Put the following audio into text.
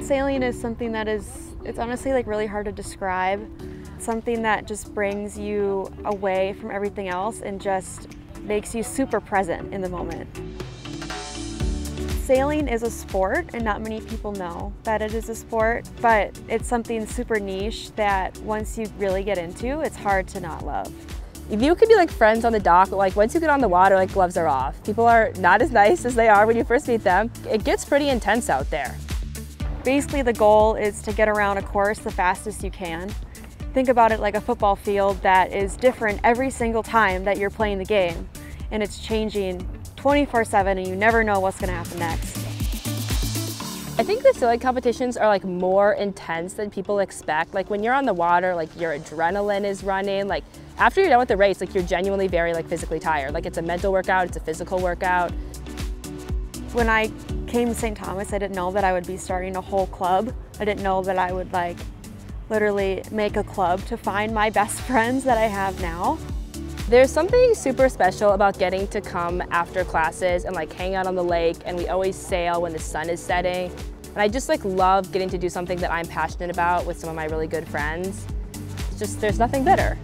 Sailing is something that is, it's honestly like really hard to describe. Something that just brings you away from everything else and just makes you super present in the moment. Sailing is a sport and not many people know that it is a sport, but it's something super niche that once you really get into, it's hard to not love. If you could be like friends on the dock, but like once you get on the water, like gloves are off. People are not as nice as they are when you first meet them. It gets pretty intense out there. Basically the goal is to get around a course the fastest you can. Think about it like a football field that is different every single time that you're playing the game and it's changing 24-7 and you never know what's going to happen next. I think the sailing competitions are like more intense than people expect. Like when you're on the water, like your adrenaline is running. Like after you're done with the race, like you're genuinely very like physically tired. Like it's a mental workout, it's a physical workout. When I came to St. Thomas, I didn't know that I would be starting a whole club. I didn't know that I would like literally make a club to find my best friends that I have now. There's something super special about getting to come after classes and like hang out on the lake and we always sail when the sun is setting. And I just like love getting to do something that I'm passionate about with some of my really good friends. It's just, there's nothing better.